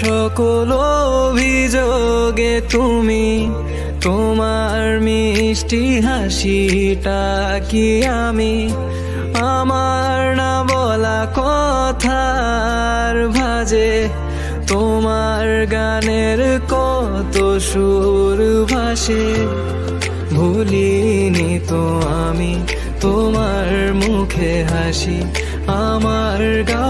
সকল অভিযোগে তুমি, তোমার মিষ্টি হাসিটা কি আমি? আমার না বলা কথার ভাজে, তোমার গানের কত সুর ভাসে? ভুলিনি তো আমি তোমার মুখে হাসি, আমার গা